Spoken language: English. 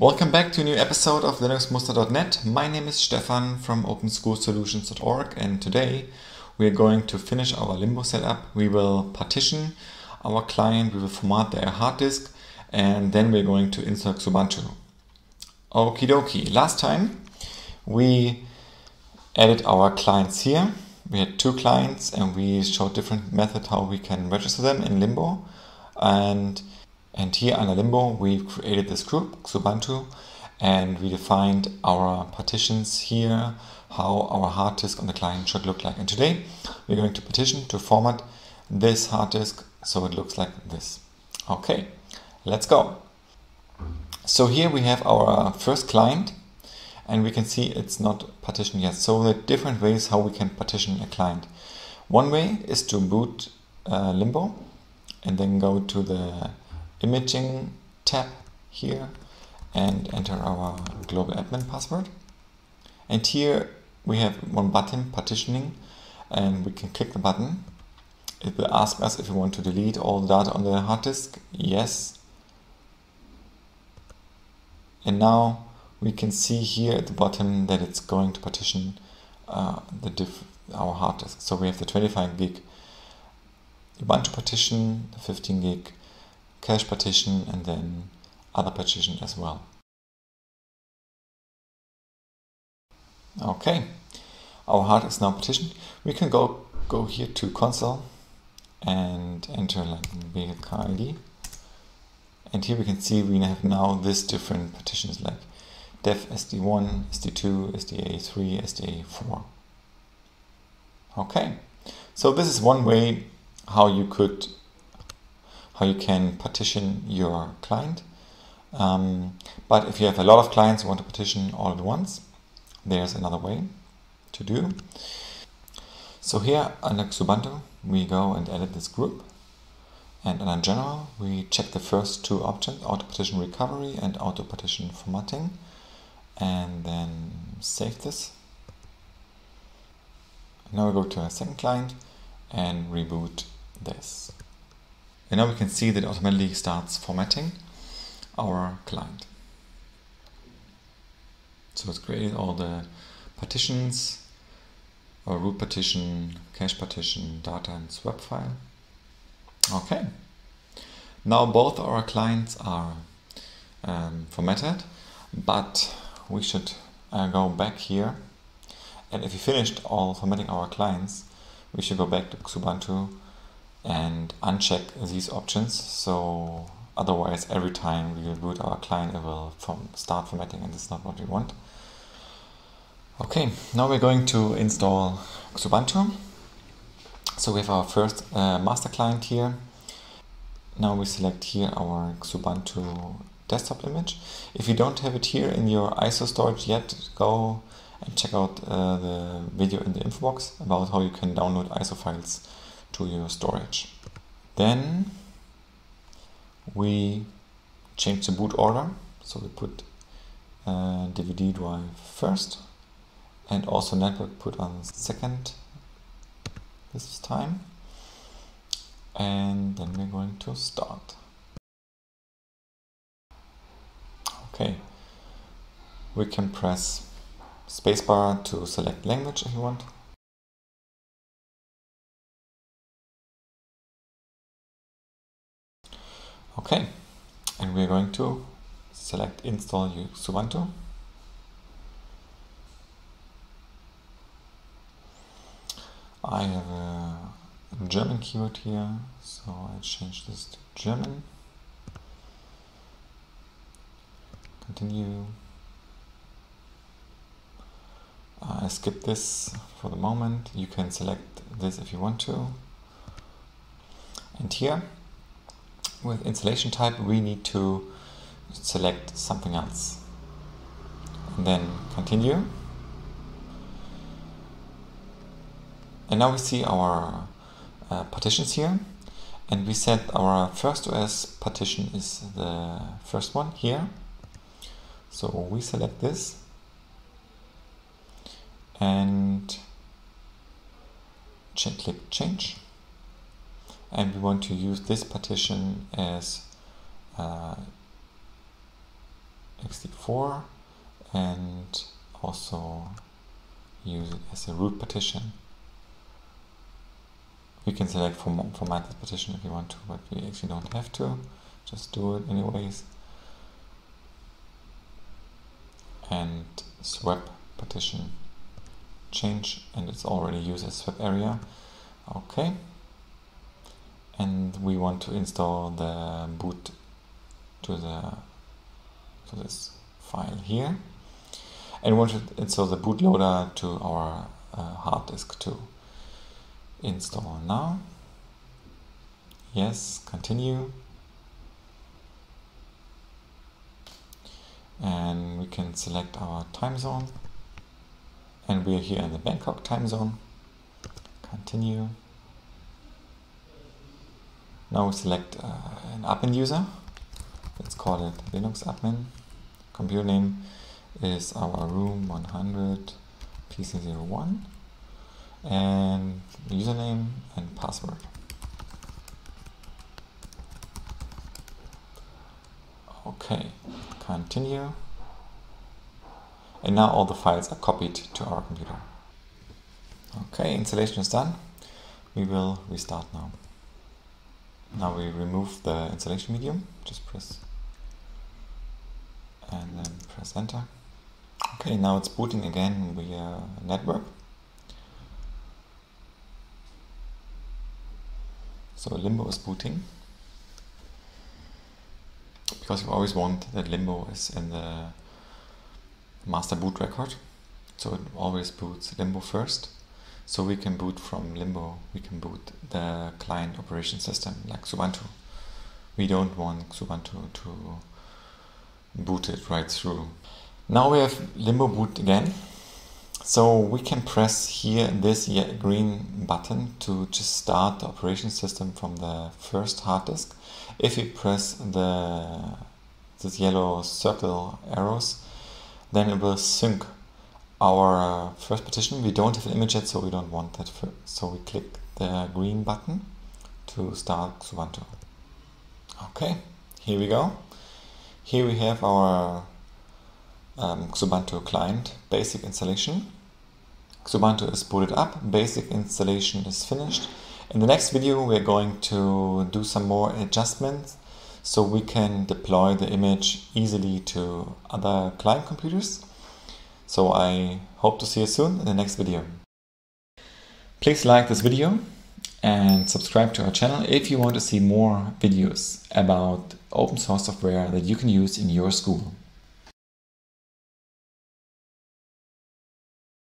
Welcome back to a new episode of linuxmuster.net. My name is Stefan from OpenSchoolSolutions.org and today we are going to finish our Linbo setup. We will partition our client, we will format their hard disk and then we're going to install Xubuntu. Okie dokie, last time we added our clients here. We had two clients and we showed different methods how we can register them in Linbo and and here under Linbo, we've created this group, Xubuntu, and we defined our partitions here, how our hard disk on the client should look like. And today, we're going to partition to format this hard disk so it looks like this. Okay, let's go. So here we have our first client, and we can see it's not partitioned yet. So there are different ways how we can partition a client. One way is to boot uh, Linbo and then go to the imaging tab here and enter our global admin password. And here we have one button, partitioning, and we can click the button. It will ask us if we want to delete all the data on the hard disk. Yes. And now we can see here at the bottom that it's going to partition uh, the diff our hard disk. So we have the 25 gig Ubuntu partition, the 15 gig cache partition and then other partition as well. Okay, our hard is now partitioned. We can go go here to console and enter like vehicle ID. And here we can see we have now this different partitions like dev sd1, sd2, sda3, sda4. Okay, so this is one way how you could how you can partition your client. Um, but if you have a lot of clients you want to partition all at once, there's another way to do. So here under Xubuntu, we go and edit this group. And under general, we check the first two options, auto partition recovery and auto partition formatting. And then save this. Now we go to our second client and reboot this. And now we can see that it automatically starts formatting our client. So it's created all the partitions, our root partition, cache partition, data and swap file. Okay. Now both our clients are um, formatted, but we should uh, go back here. And if we finished all formatting our clients, we should go back to Xubuntu and uncheck these options. So otherwise, every time we will boot our client, it will from start formatting, and this is not what we want. Okay, now we're going to install Xubuntu. So we have our first uh, master client here. Now we select here our Xubuntu desktop image. If you don't have it here in your ISO storage yet, go and check out uh, the video in the info box about how you can download ISO files to your storage. Then we change the boot order. So we put uh, DVD drive first and also network put on second this time. And then we're going to start. Okay, we can press spacebar to select language if you want. Okay, and we're going to select install Ubuntu. I have a German keyword here, so I change this to German. Continue. I skip this for the moment. You can select this if you want to. And here with installation type we need to select something else. And then continue. And now we see our uh, partitions here. And we set our first OS partition is the first one here. So we select this. And click change and we want to use this partition as uh, ext4 and also use it as a root partition. We can select form format this partition if you want to, but we actually don't have to. Just do it anyways. And swap partition change and it's already used as swap area. Okay. And we want to install the boot to the to this file here. And we want to install the bootloader to our uh, hard disk too. Install now. Yes, continue. And we can select our time zone. And we're here in the Bangkok time zone. Continue. Now we select uh, an admin user. Let's call it Linux admin. Computer name is our room 100 PC01 and username and password. Okay, continue. And now all the files are copied to our computer. Okay, installation is done. We will restart now. Now we remove the installation medium. Just press and then press enter. Okay, now it's booting again via network. So Linbo is booting because you always want that Linbo is in the master boot record. So it always boots Linbo first. So we can boot from Linbo, we can boot the client operation system like Xubuntu. We don't want Xubuntu to boot it right through. Now we have Linbo boot again. So we can press here this green button to just start the operation system from the first hard disk. If we press the this yellow circle arrows, then it will sync our first partition. We don't have an image yet, so we don't want that. So we click the green button to start Xubuntu. Okay, here we go. Here we have our um, Xubuntu client basic installation. Xubuntu is booted up, basic installation is finished. In the next video we are going to do some more adjustments so we can deploy the image easily to other client computers. So I hope to see you soon in the next video. Please like this video and subscribe to our channel if you want to see more videos about open source software that you can use in your school.